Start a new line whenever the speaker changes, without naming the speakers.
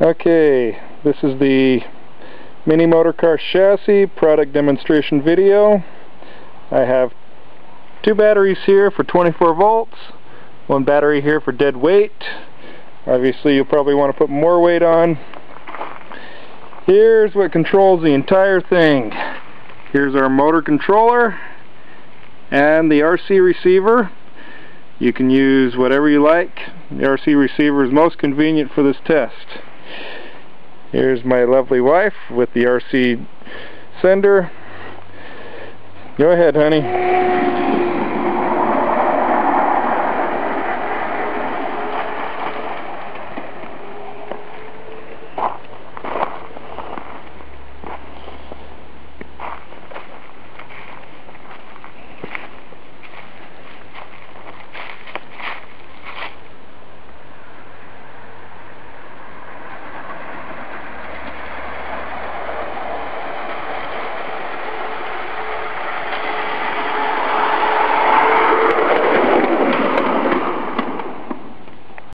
Okay, this is the Mini Motorcar Chassis product demonstration video. I have two batteries here for 24 volts, one battery here for dead weight. Obviously you'll probably want to put more weight on. Here's what controls the entire thing. Here's our motor controller and the RC receiver. You can use whatever you like. The RC receiver is most convenient for this test. Here's my lovely wife with the RC sender. Go ahead, honey.